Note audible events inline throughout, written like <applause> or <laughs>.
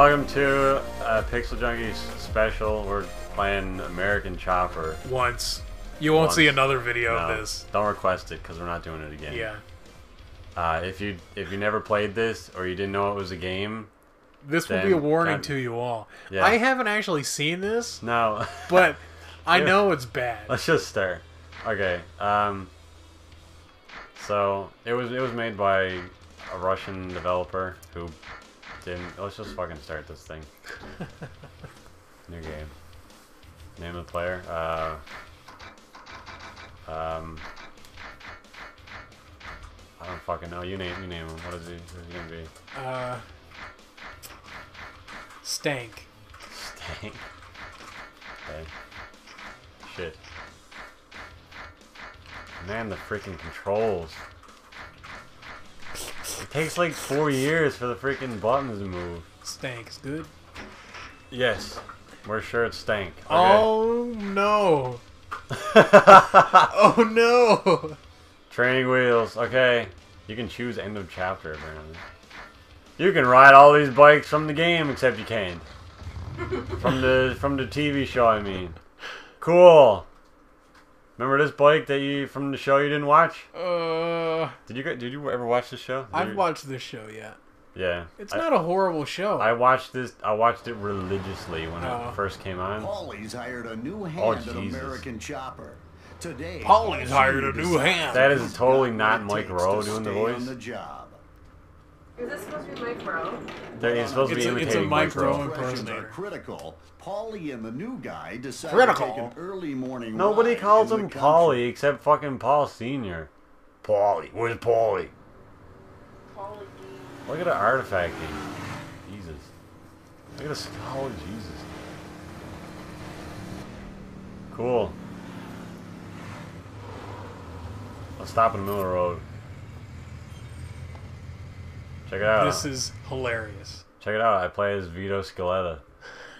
Welcome to uh, Pixel Junkies special. We're playing American Chopper. Once. You won't see another video No, of this. Don't request it because we're not doing it again. Yeah. Uh, if you if you never played this or you didn't know it was a game, This will be a warning God- to you all. Yeah. I haven't actually seen this, no. but I <laughs> know it's bad. Let's just start. Okay. Um. So it was it was made by a Russian developer who Let's just fucking start this thing. <laughs> New game. Name of the player. Uh. Um. I don't fucking know. You name you name him. What is he? Who's he gonna be? Uh, stank. Stank. Okay. Shit. Man, the freaking controls. It takes like four years for the freaking buttons to move. Stank is good. Yes. We're sure it's stank. Okay. Oh no. <laughs> oh no. Training wheels. Okay. You can choose end of chapter apparently. You can ride all these bikes from the game except you can't. From the from the TV show I mean. Cool. Remember this bike that you from the show you didn't watch? Uh, Did you did you ever watch this show? Did I've you- watched this show yet. Yeah. It's I, not a horrible show. I watched this. I watched it religiously when Oh. it first came on. Paulie's hired a new Oh, hand at American Chopper. Today, Paulie's Paul hired a new hand. That is totally not what it Mike takes Rowe doing the stay voice. On the job. Is this supposed to be Mike Rowe? There- He's supposed to be It's a- it's a imitating Mike Mike Rowe Rowe. Impressions are impersonator. critical. Paulie and the new guy decide Critical. to take an early morning Nobody calls him country. Paulie except fucking Paul Senior. Paulie, where's Paulie? Paulie Look at the artifacting. Jesus. Look at the skull. Jesus. Cool. Let's stop in the middle of the road. Check it out. This is hilarious. Check it out. I play as Vito Scaletta.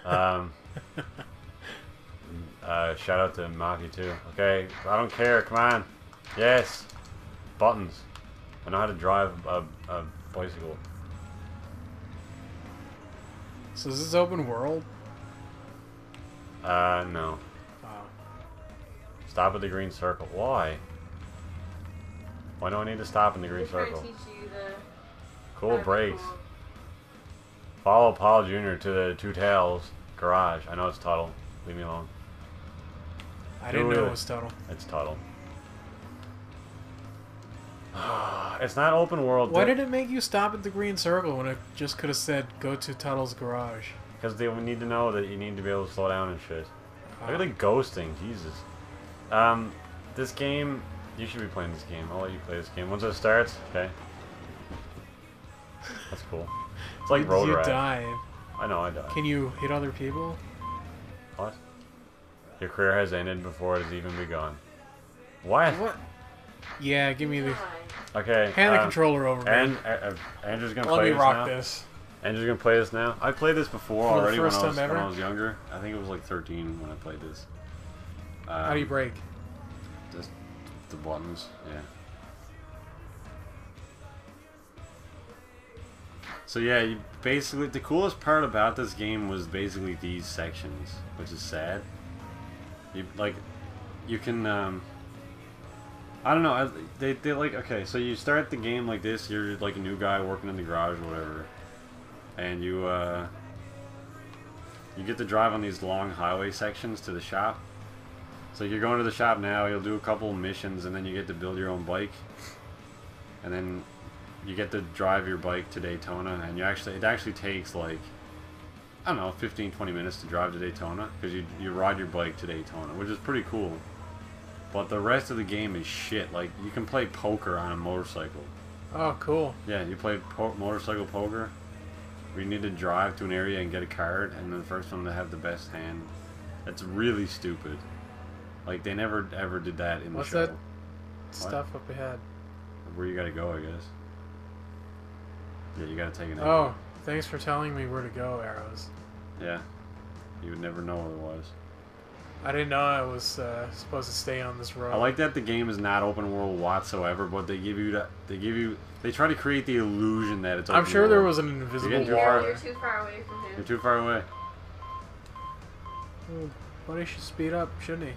Um, <laughs> uh, shout out to Mafia II. Okay, I don't care. Come on. Yes. Buttons. I know how to drive a, a bicycle. So this is this open world? Uh, no. Oh. Stop at the green circle. Why? Why do I need to stop in the green They're trying circle? Cool brakes. Follow Paul Jr. to the Two Tails garage. I know it's Teutul. Leave me alone. I didn't Do know it. was Teutul. It's Teutul. <sighs> it's not open world. Why did it make you stop at the green circle when it just could have said go to Teutul's garage? Because they need to know that you need to be able to slow down and shit. Look at the ghosting, Jesus. Um, this game, you should be playing this game. I'll let you play this game. Once it starts, okay. That's cool. It's like you, Road you Ride. I know, I died. Can you hit other people? What? Your career has ended before it has even begun. What? What? Yeah, give me the Okay. hand the uh, controller over. And me. uh, uh, Andrew's gonna Let play me this rock now. this. Andrew's gonna play this now. I played this before For already when, I was, when I was younger. I think it was like 13 when I played this. Um, How do you break? Just the buttons, yeah. So yeah, you basically the coolest part about this game was basically these sections, which is sad. You like, you can um. I don't know. I, they they like okay. So you start the game like this. You're like a new guy working in the garage or whatever, and you uh. You get to drive on these long highway sections to the shop. So you're going to the shop now, you'll do a couple missions, and then you get to build your own bike. And then you get to drive your bike to Daytona, and you actually it actually takes like I don't know 15 20 minutes to drive to Daytona because you you ride your bike to Daytona, which is pretty cool. But the rest of the game is shit. Like you can play poker on a motorcycle. Oh, cool. Yeah, you play po- motorcycle poker. Where you need to drive to an area and get a card, and then the first one to have the best hand. That's really stupid. Like they never ever did that in the What's show. that? Stuff up ahead. Where you gotta go, I guess. Yeah, you gotta take an. Oh, thanks for telling me where to go, arrows. Yeah. You would never know what it was. I didn't know I was uh, supposed to stay on this road. I like that the game is not open world whatsoever, but they give you that they give you they try to create the illusion that it's. Open I'm sure there was an invisible getting too wall. far. You're, you're too far away from him. You're too far away. Ooh, Buddy should speed up, shouldn't he?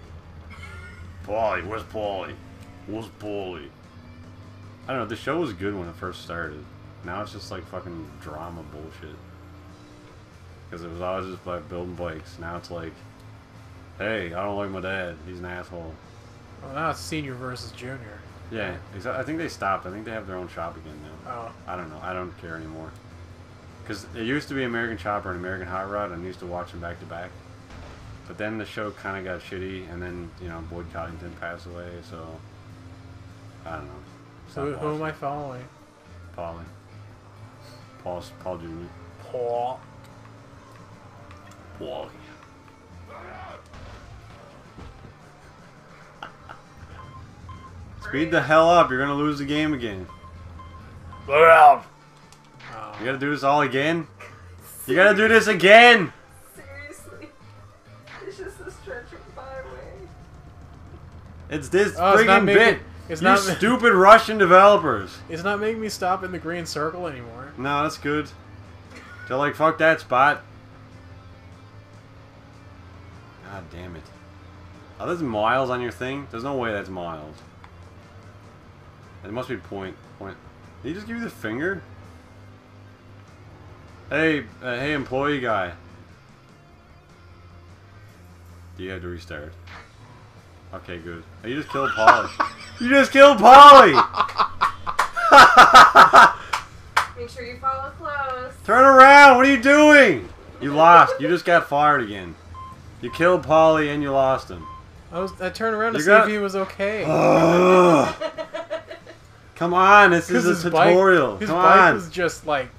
Paulie, where's Paulie? Where's Paulie? I don't know. The show was good when it first started. Now it's just like fucking drama bullshit. Because it was always just like building bikes. Now it's like, hey, I don't like my dad. He's an asshole. Well, now it's senior versus junior. Yeah, I think they stopped. I think they have their own shop again now. Oh, I don't know. I don't care anymore. Because it used to be American Chopper and American Hot Rod, and I used to watch them back to back. But then the show kind of got shitty, and then, you know, Boyd Coddington passed away, so. I don't know. Who, who am I following? Paulie. Paul, Paul Jr. Paul. Paulie. Speed the hell up. You're going to lose the game again. Oh. You gotta do this all again? You gotta do this again! Seriously. <laughs> It's just a stretch of byway. It's this Oh, it's not friggin' making- bit. It's you not- <laughs> stupid Russian developers. It's not making me stop in the green circle anymore. No, that's good. They're like, fuck that spot. God damn it. Oh, there's miles on your thing? There's no way that's miles. It must be point. Point. Did he just give you the finger? Hey, uh, hey, employee guy. Do you have to restart? Okay, good. Oh, you just killed Paulie. <laughs> you just killed Paulie! <laughs> Make sure you follow close. Turn around! What are you doing? You lost. You just got fired again. You killed Paulie and you lost him. I was I turned around to You see got- if he was okay. Come on, this is a his tutorial. Bike, his Come bike on. was just like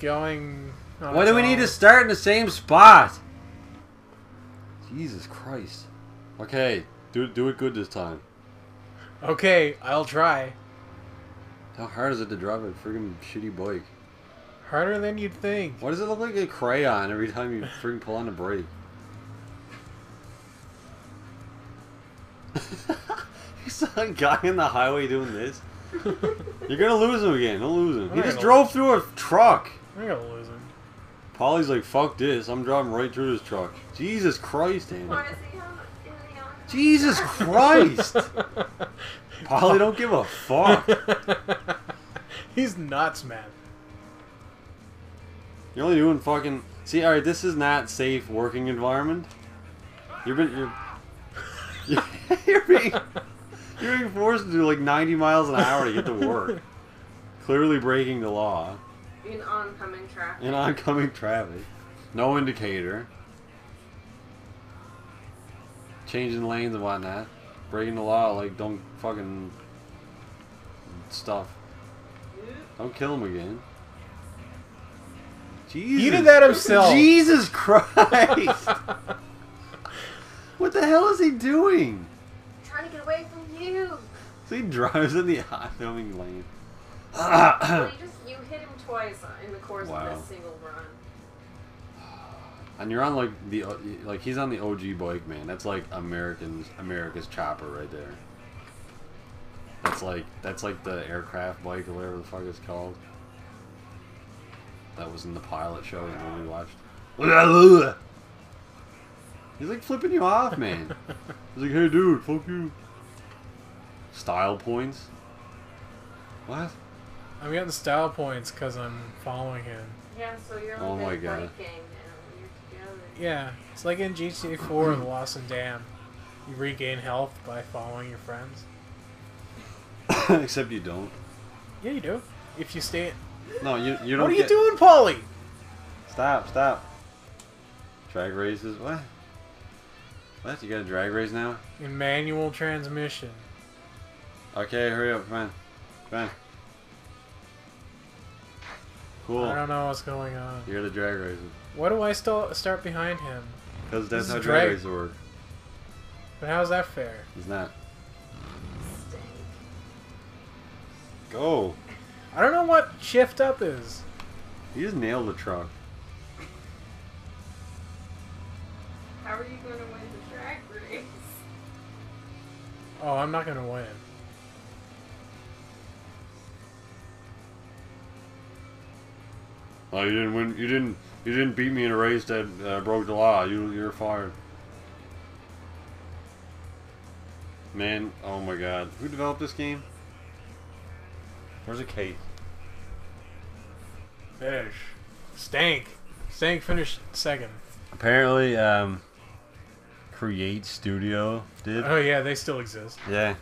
going. on Why its do we need to start in the same spot? Jesus Christ. Okay, do do it good this time. Okay, I'll try. How hard is it to drive a freaking shitty bike? Harder than you'd think. Why does it look like a crayon every time you freaking pull on the brake? <laughs> you saw a guy in the highway doing this? <laughs> You're gonna lose him again. Don't lose him. He I'm just not drove through a truck. I'm gonna lose him. Paulie's like, fuck this. I'm driving right through this truck. Jesus Christ, Andy. Why is he on? Is he on? Jesus Christ. <laughs> Paulie, don't give a fuck. <laughs> He's nuts, man. You're only doing fucking. See, all right, this is not safe working environment. You've been you're you're, <laughs> you're being you're being forced to do like 90 miles an hour to get to work. Clearly breaking the law In oncoming traffic. in oncoming traffic. No indicator. Changing lanes and whatnot. Breaking the law, like don't fucking stuff. Don't kill him again. Jesus. He did that himself. Jesus Christ! <laughs> what the hell is he doing? trying to get away from you. So he drives in the <laughs> oncoming lane. Well, you just you hit him twice in the course Wow. of this single run. And you're on like the uh, like he's on the OG bike, man. That's like Americans America's chopper right there. That's like that's like the aircraft bike or whatever the fuck it's called. That was in the pilot show that we watched. He's like flipping you off, man. <laughs> He's like, hey dude, fuck you. Style points. What? I'm getting style points because I'm following him. Yeah, so you're like Oh a my bike God. gang now. You're together. Yeah, it's like in GTA 4, The Lost and Damned. You regain health by following your friends. <coughs> Except you don't. Yeah, you do. If you stay. No, you you don't. What are you doing, Paulie? Stop, stop. Drag races? What? What? You got a drag race now? In manual transmission. Okay, hurry up. Come on. Cool. I don't know what's going on. You're the drag races. Why do I still start behind him? Because that's how how is drag drag- races work. But how's that fair? It's not. Stink. Go. I don't know what shift up is. You just nailed the truck. How are you going to win the drag race? Oh, I'm not gonna win. Oh, you didn't win. You didn't. You didn't beat me in a race that uh, broke the law. You you're fired. Man, oh my God, who developed this game? Where's a Kate? Fish. Stank. Stank finished second. Apparently, um, Create Studio did. Oh yeah, they still exist. Yeah.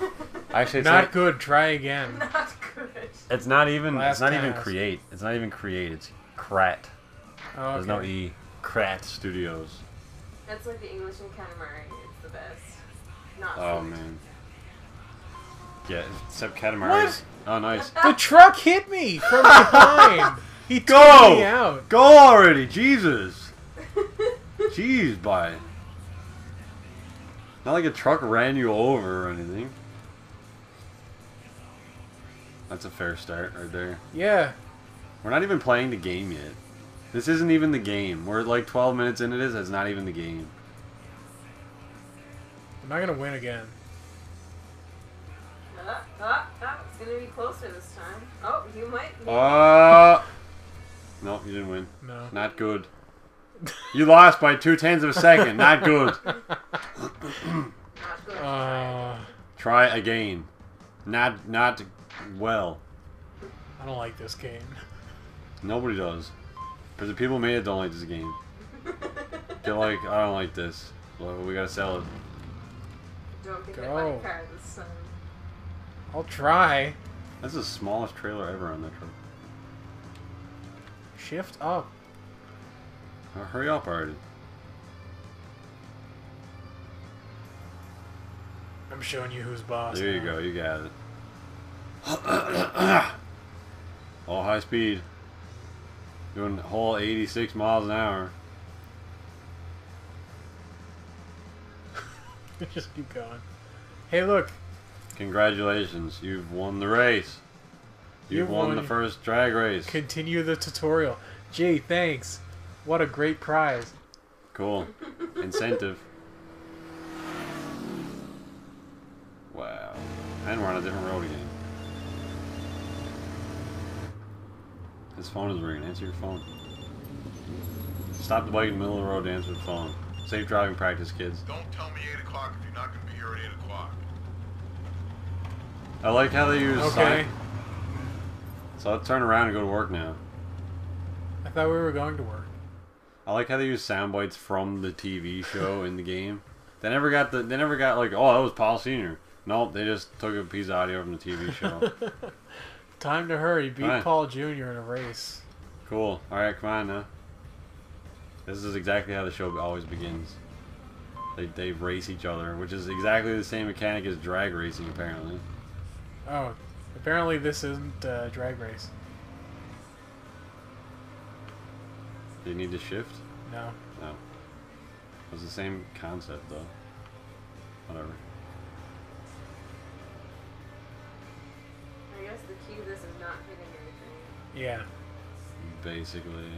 <laughs> Actually, it's not not. good. Try again. Not good. It's not even. Last it's not even. Create. It's not even Create. It's Krat. Oh, There's no okay. E. Krat Studios. That's like the English in Katamari. It's the best. Not Oh food. man. Yeah, except Katamari. What? Oh, nice. The truck hit me from behind. <laughs> He took Go! me out. Go already, Jesus. <laughs> Jeez, bye. Not like a truck ran you over or anything. That's a fair start right there. Yeah. We're not even playing the game yet. This isn't even the game. We're like 12 minutes into this. It's not even the game. I'm not gonna win again. Ah, ah, it's gonna be closer this time. Oh, you might. Uh. No, you didn't win. No. Not good. You lost by two tenths of a second. Not good. <laughs> Not good. Uh, Try again. Not not well. I don't like this game. Nobody does. Because the people who made it don't like this game. They're like, I don't like this. Well, we gotta sell it. Don't get hit Go. by a car this time. I'll try. That's the smallest trailer ever on that truck. Shift up. Uh, hurry up already. I'm showing you who's boss. There you now. go, you got it. <coughs> All high speed. Doing a whole 86 miles an hour. <laughs> Just keep going. Hey, look. Congratulations, you've won the race. You've You've won, won. the first drag race. Continue the tutorial. Gee, thanks. What a great prize. Cool. Incentive. Wow. And we're on a different road again. His phone is ringing. Answer your phone. Stop the bike in the middle of the road to answer the phone. Safe driving practice, kids. Don't tell me 8 o'clock if you're not going to be here at 8 o'clock. I like how they use Okay. sign. So I'll turn around and go to work now. I thought we were going to work. I like how they use sound bites from the TV show in the game. They never got the. They never got like, oh, that was Paul Senior. Nope, they just took a piece of audio from the TV show. <laughs> Time to hurry. Beat Alright. Paul Jr. in a race. cool. All right, come on now. This is exactly how the show always begins. They they race each other, which is exactly the same mechanic as drag racing, apparently. Oh, apparently this isn't uh, drag race. They need to shift. No. No, it's the same concept though. Whatever. I guess the key to this is not hitting anything. Yeah. Basically.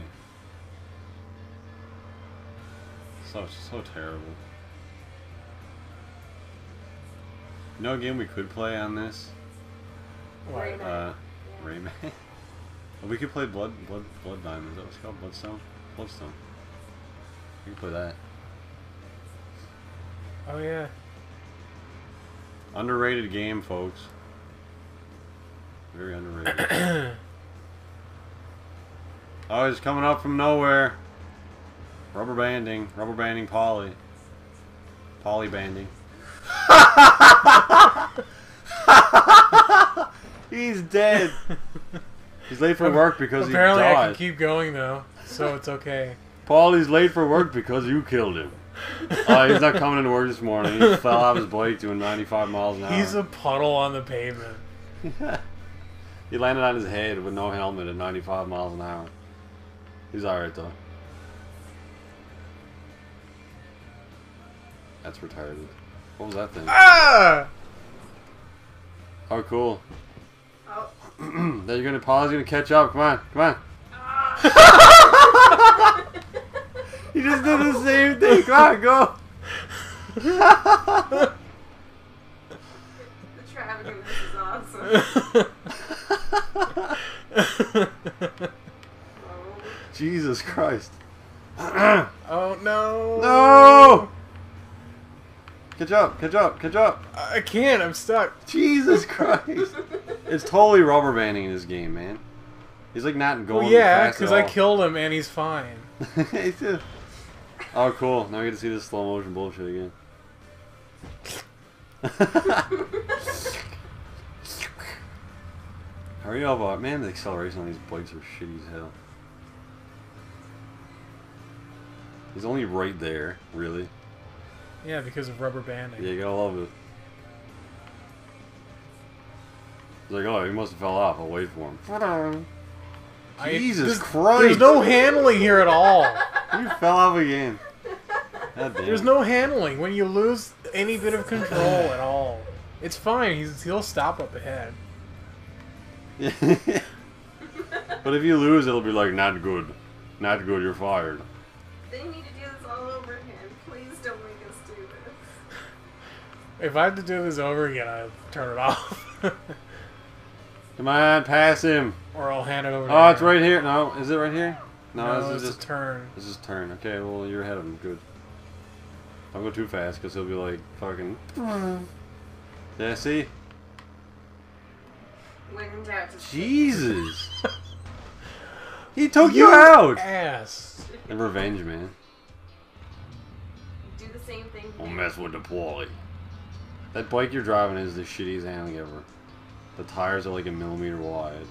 So so terrible. You know a game we could play on this? What? Rayman. Uh Yeah. Rayman? <laughs> we could play Blood Blood Blood Diamond, is that what it's called? Bloodstone? Bloodstone. We can play that. Oh yeah. Underrated game, folks. Very underrated. <clears throat> oh, he's coming up from nowhere. Rubber banding. Rubber banding Paulie. Paulie banding. <laughs> he's dead. He's late for work because he died. Apparently I can keep going though, so it's okay. Paulie's late for work because you killed him. Oh, he's not coming into work this morning. He fell off his bike doing 95 miles an hour. He's a puddle on the pavement. <laughs> he landed on his head with no helmet at 95 miles an hour. He's alright though. That's retarded. What was that thing? Ah! Oh, cool. Oh. <clears throat> then you're gonna pause. You're gonna catch up. Come on, come on. <laughs> You just did the same thing. Come on, go. <laughs> The traveling. This is awesome. <laughs> <laughs> Jesus Christ. <clears throat> oh no! No! Catch up, catch up, catch up. I can't. I'm stuck. Jesus Christ. it's totally rubber banding in this game, man. He's like not going Well, yeah, because I killed him and he's fine. <laughs> He's just- oh, cool. Now we get to see this slow motion bullshit again. <laughs> Hurry up, uh, man. The acceleration on these bikes are shitty as hell. He's only right there, really. Yeah, because of rubber banding. Yeah, you gotta love it. He's like, oh, he must have fell off. I'll wait for him. I- Jesus there's- Christ! There's no handling here at all. <laughs> You fell off again. There's no handling when you lose any bit of control at all. It's fine. He's, he'll stop up ahead. <laughs> but if you lose, it'll be like, not good. Not good, you're fired. they need to do this all over again. Please don't make us do this. <laughs> If I had to do this over again, I'd turn it off. <laughs> Come on, pass him. or I'll hand it over to Oh, it's Aaron. right here. No, is it right here? No, No, this it's is a just turn. this is turn. Okay, well you're ahead of him. Good. Don't go too fast, cause he'll be like fucking. Mm. Yeah, see. When in doubt, just Jesus. <laughs> he took you out. Ass. And revenge, man. do the same thing. Don't mess with the poorly. That bike you're driving is the shittiest handling ever. The tires are like a millimeter wide.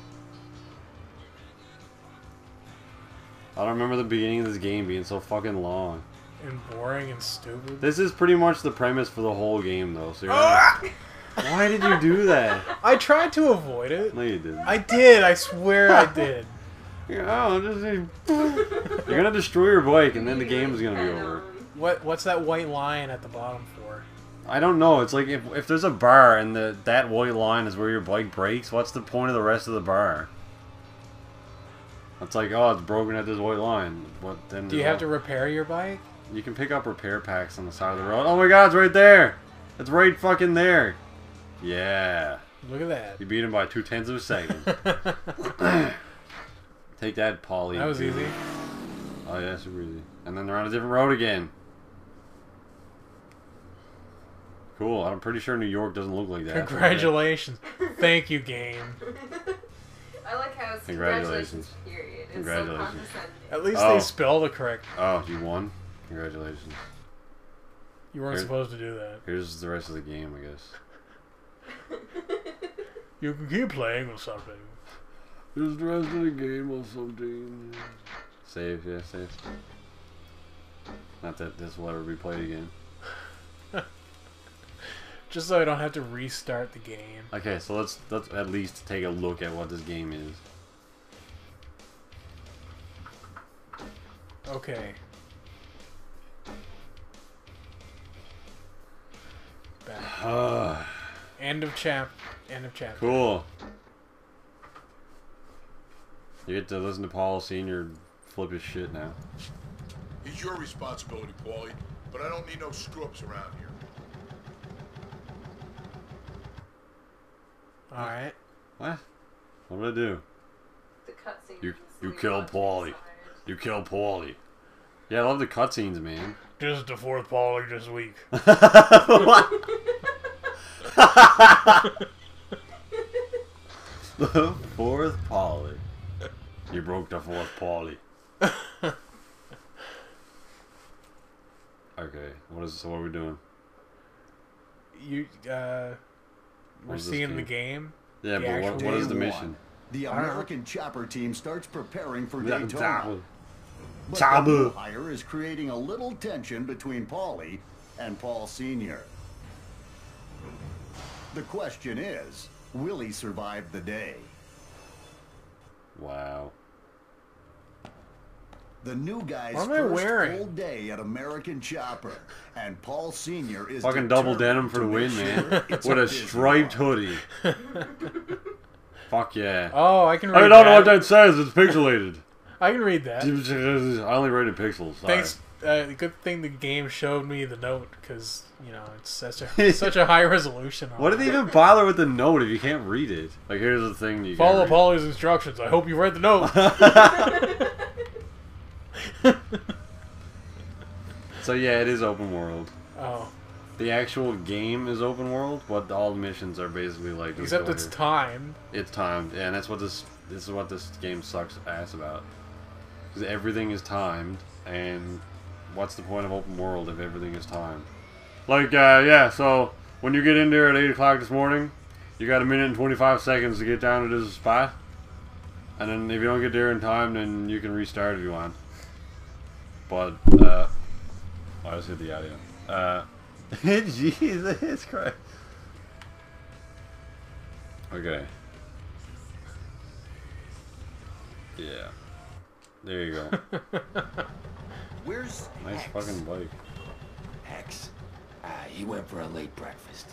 I don't remember the beginning of this game being so fucking long. And boring and stupid. This is pretty much the premise for the whole game, though. So you're <laughs> not- why did you do that? I tried to avoid it. No, you didn't. I did. I swear I <laughs> did. You're, oh, just, you're gonna destroy your bike, and then the game is gonna be over. What What's that white line at the bottom for? I don't know. It's like if, if there's a bar and the that white line is where your bike breaks, what's the point of the rest of the bar? It's like, oh, it's broken at this white line. What then? Do you have to repair your bike? You can pick up repair packs on the side of the road. Oh my God, it's right there. It's right fucking there. Yeah, Look at that. you beat him by two tenths of a second. <laughs> <coughs> Take that, Paulie. That was easy. Oh yeah, super easy. And then they're on a different road again. Cool. I'm pretty sure New York doesn't look like that. Congratulations. Thank you, game. <laughs> I like how it's Congratulations. congratulations. Period. It's Congratulations. so condescending. At least Oh. they spelled it correct. Oh, you won. Congratulations. You weren't Here- supposed to do that. Here's the rest of the game, I guess. <laughs> You can keep playing or something. Here's the rest of the game or something. Save, yeah, save. Not that this will ever be played again. <laughs> Just so I don't have to restart the game. Okay, so let's let's at least take a look at what this game is. Okay. Back. Ah. End of chap. End of chapter. cool. You get to listen to Paul Senior flip his shit now. It's your responsibility, Paulie, but I don't need no screw-ups around here. All right. What? What did I do? The cutscene. You- you really killed Paulie. You killed Paulie. Yeah, I love the cutscenes, man. This is the fourth Paulie this week. what? <laughs> <laughs> the fourth Paulie. You broke the fourth Paulie. <laughs> Okay, what is so? What are we doing? You uh, we're What is this seeing the game? game. Yeah, The but what, what is the mission? one, The I don't know. American chopper team starts preparing for Yeah, Daytona. exactly. But Chopper. the new hire is creating a little tension between Paulie and Paul Sr. The question is, will he survive the day? Wow. The new guy's What am I first wearing? full day at American Chopper, and Paul Sr. is Fucking double denim for the win, man. sure it's With a busy striped one. hoodie. Fuck yeah. Oh, I can read I don't that. know what that says. It's pixelated. I can read that. <laughs> I only read in pixels. Sorry. Thanks, uh, good thing the game showed me the note because you know it's such a <laughs> such a high resolution. on What did they even bother with the note if you can't read it? Like, here's the thing you Follow. Paulie's instructions. I hope you read the note. <laughs> <laughs> So yeah, it is open world. oh, The actual game is open world, but all the missions are basically like. except it's here. timed. it's timed, yeah, and that's what this this is what this game sucks ass about. Because everything is timed, and what's the point of open world if everything is timed? Like, uh, yeah, so when you get in there at eight o'clock this morning, you got a minute and twenty five seconds to get down to this spot, and then if you don't get there in time, then you can restart if you want. But uh, I just hit the audio. Uh, <laughs> Jesus Christ. Okay. Yeah. There you go. <laughs> Where's Nice Hex? fucking bike. Hex. Ah, he went for a late breakfast.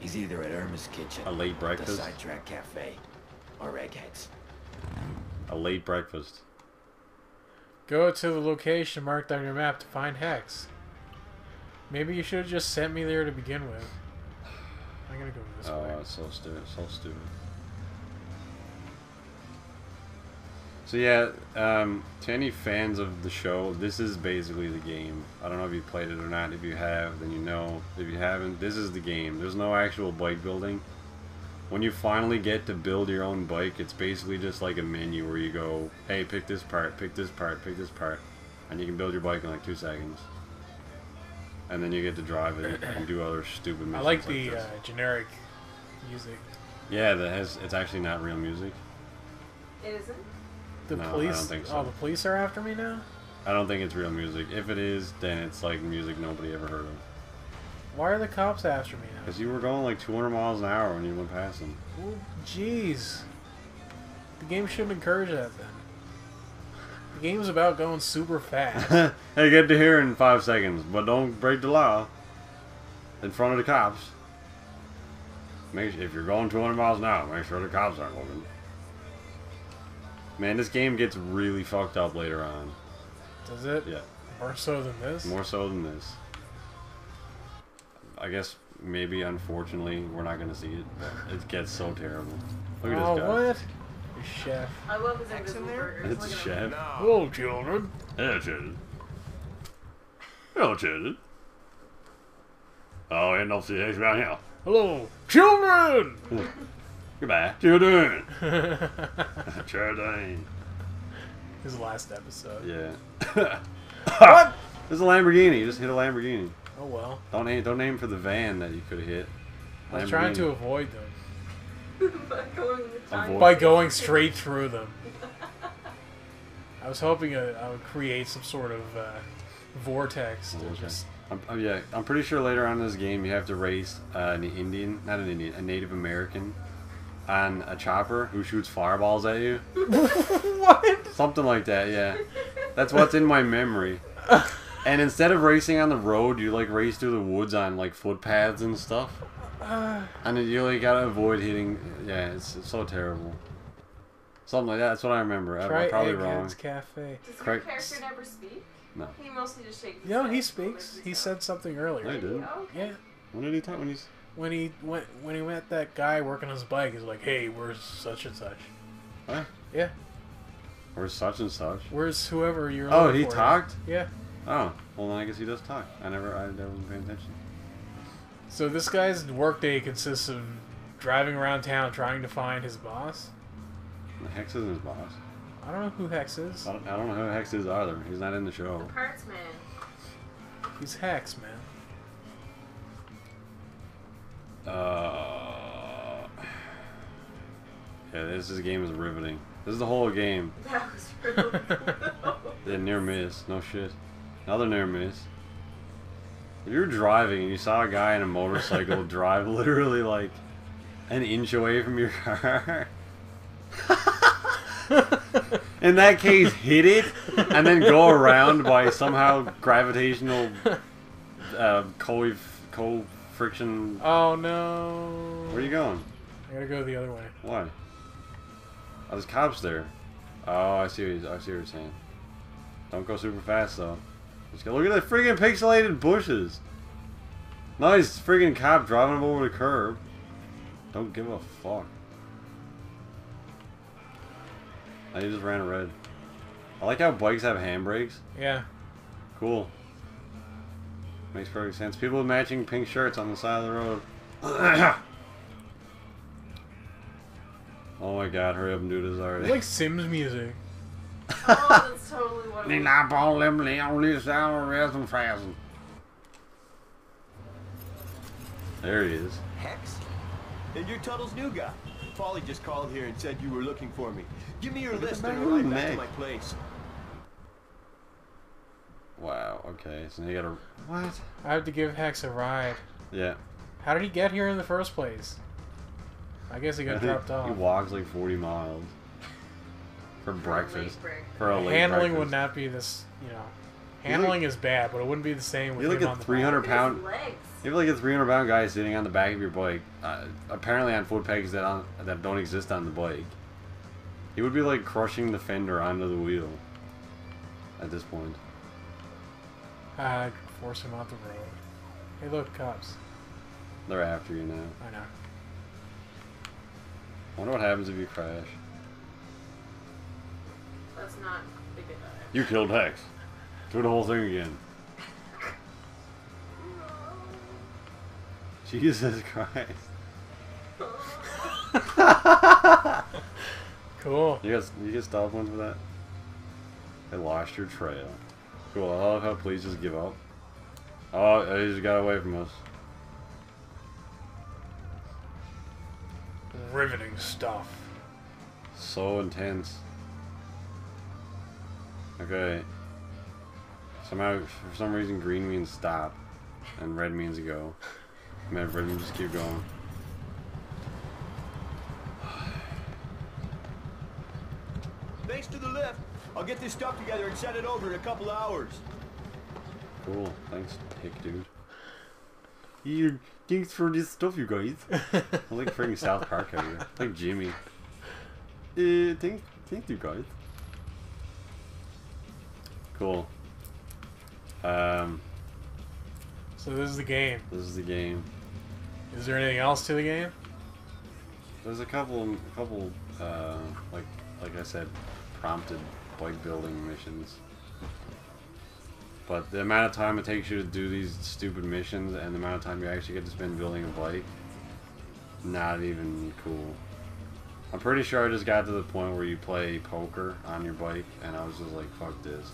He's either at Irma's kitchen, A late breakfast, the breakfast. Sidetrack Cafe, or Eggheads. A late breakfast. Go to the location marked on your map to find Hex. Maybe you should have just sent me there to begin with. I'm gonna go this Oh, way. it's so stupid. So stupid. So yeah, um, to any fans of the show, this is basically the game. I don't know if you played it or not. If you have, then you know. If you haven't, this is the game. There's no actual bike building. When you finally get to build your own bike, it's basically just like a menu where you go, hey, pick this part, pick this part, pick this part, and you can build your bike in like two seconds. And then you get to drive it and do other stupid I missions. like the this. uh, generic music. Yeah, that has. It's actually not real music. It isn't? The No, I police. don't think so. Oh, the police are after me now. I don't think it's real music. If it is, then it's like music nobody ever heard of. Why are the cops after me now? Because you were going like 200 miles an hour when you went past them. Well, jeez. The game shouldn't encourage that then. The game's about going super fast. <laughs> hey, get to here in five seconds, but don't break the law in front of the cops. Make if you're going 200 miles an hour, make sure the cops aren't looking. Man, this game gets really fucked up later on. Does it? Yeah. More so than this? More so than this. I guess maybe unfortunately we're not gonna see it, but it gets so terrible. Look at oh, this guy. what? The chef. I love his Hex in there? It's a Look chef. him. Hello, children. Hello, children. Hello, children. Oh, ain't no CX around here. Hello, children. <laughs> Goodbye. Children. children. His last episode. Yeah. <laughs> what? <laughs> There's a Lamborghini. You just hit a Lamborghini. Oh well. Don't aim, don't aim for the van that you could have hit. I was trying to avoid them <laughs> By going the Avoid- by going straight through them. I was hoping uh, I would create some sort of uh, vortex to Oh, okay. just. I'm, oh, yeah, I'm pretty sure later on in this game you have to race uh, an Indian, not an Indian, a Native American, on a chopper who shoots fireballs at you. <laughs> what? Something like that, yeah. That's what's in my memory. And instead of racing on the road, you like race through the woods on like footpaths and stuff. Uh, And you like gotta avoid hitting. Yeah, it's, it's so terrible. Something like that. That's what I remember. I'm try probably wrong. Cafe. Does your Correct. character never speak? No. He mostly just shakes his No, head he speaks. He said something earlier. I did. Oh, okay. Yeah, When did he talk? When he's when he went when he met that guy working on his bike, he's like, "Hey, where's such and such?" Huh? Yeah, or such and such. where's whoever you're. Oh, he for? talked. Yeah. Oh, well then I guess he does talk. I never, I, I wasn't paying attention. So this guy's workday consists of driving around town trying to find his boss. The Hex isn't his boss. I don't know who Hex is. I don't, I don't know who Hex is either. He's not in the show. Parts man. He's Hex, man. Uh, yeah, this, this game is riveting. This is the whole game. <laughs> That was really cool. Yeah, near miss. No shit. Another near miss. If you're driving and you saw a guy in a motorcycle <laughs> drive literally like an inch away from your car. <laughs> in that case, hit it and then go around by somehow gravitational uh, co co friction. Oh no. Where are you going? I gotta go the other way. Why? Oh, there's cops there. Oh, I see. What he's, I see what you're saying. Don't go super fast though. Let's go. Look at the freaking pixelated bushes. Nice freaking cop driving him over the curb. Don't give a fuck. I just ran red. I like how bikes have handbrakes. Yeah. Cool. Makes perfect sense. People with matching pink shirts on the side of the road. <coughs> oh my god, hurry up and do this It's already. like Sims music. Oh, that's totally what Lean it up on on this down, resin fasten. There he is. Hex? And you're Teutul's new guy. Polly just called here and said you were looking for me. Give me your Look list the and back I'll of ride the back to my place. Wow, okay, so now you gotta. What? I have to give Hex a ride. Yeah. How did he get here in the first place? I guess he got <laughs> dropped off. He walks like 40 miles. For breakfast. For a late Handling breakfast. would not be this, you know. He's Handling is bad, but it wouldn't be the same with You look him at on the 300 Look at his pound. legs. You have like a 300 pound guy sitting on the back of your bike, uh, apparently on foot pegs that on, that don't exist on the bike. He would be like crushing the fender onto the wheel. At this point, Uh, force him off the road. Hey, look, cops. they're after you now. I know. Wonder what happens if you crash. That's not a good idea. You killed Hex. Do the whole thing again. <laughs> Jesus Christ. Cool. You guys, you get stop one for that? They lost your trail. Cool. I love how police just give up. Oh, he just got away from us. Riveting stuff. So intense. Okay. Somehow, for some reason, green means stop, and red means go. Man, red means just keep going. Thanks to the lift. I'll get this stuff together and send it over in a couple hours. Cool. Thanks, hick dude. You, thanks for this stuff, you guys. <laughs> I like freaking South Park out here. Like Jimmy. Uh, thank, thank you guys. Cool. Um, So this is the game. this is the game. Is there anything else to the game? There's a couple, a couple, uh, like, like I said, prompted bike building missions. But the amount of time it takes you to do these stupid missions and the amount of time you actually get to spend building a bike, not even cool. I'm pretty sure I just got to the point where you play poker on your bike, and I was just like, fuck this.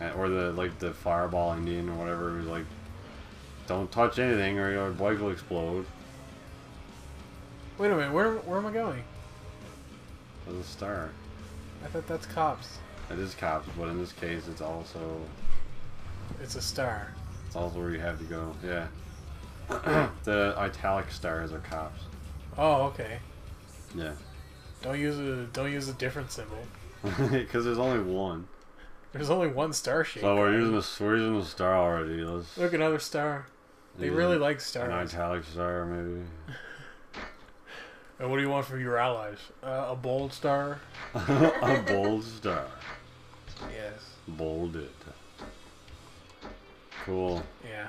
And- Or the like the fireball Indian or whatever who's like, don't touch anything or your bike will explode. Wait a minute. Where where am I going? There's a star. I thought that's cops. It is cops, but in this case, it's also It's a star. it's also where you have to go. Yeah. <clears throat> the italic stars are cops. Oh, okay. Yeah. Don't use a don't use a different symbol. <laughs> Because there's only one. There's only one star shape. So we're using the we're using the star already. Let's Look, another star. They really like like an italic star maybe. <laughs> And what do you want from your allies? Uh, a bold star? <laughs> a bold star. Yes. Bold it. Cool. Yeah.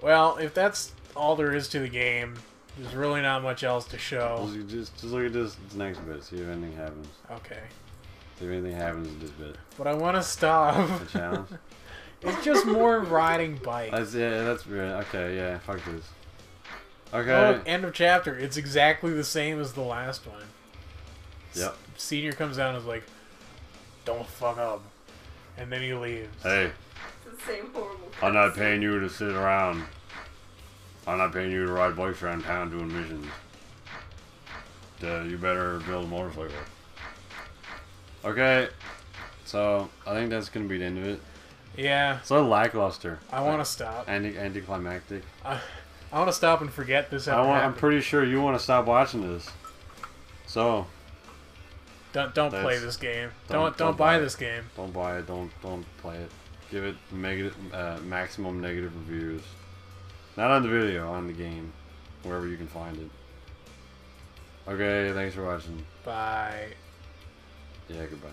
Well, if that's all there is to the game, there's really not much else to show. Just, just just look at this, this next bit. See if anything happens. Okay. See if anything happens in this bit. But I want to stop. The challenge. <laughs> it's just more riding bikes. That's yeah. That's right. Okay. Yeah. Fuck this. Okay. Oh, end of chapter. It's exactly the same as the last one. S- Yep. Senior comes down and is like, don't fuck up. And then he leaves. Hey, It's the same horrible. I'm not paying you to sit around. I'm not paying you to ride bikes around town doing missions. Uh, you better build a motorcycle. Okay, so I think that's gonna be the end of it. Yeah, So lackluster. I want to stop. Anti anticlimactic. I, I want to stop and forget this I want, I'm pretty sure you want to stop watching this. So Don't don't play this game. don't- Don't don't, don't buy buy this game. don't buy it. Don't don't play it. Give it negative, uh, maximum negative reviews. Not on the video, on the game, wherever you can find it. Okay, thanks for watching. Bye. Yeah, goodbye.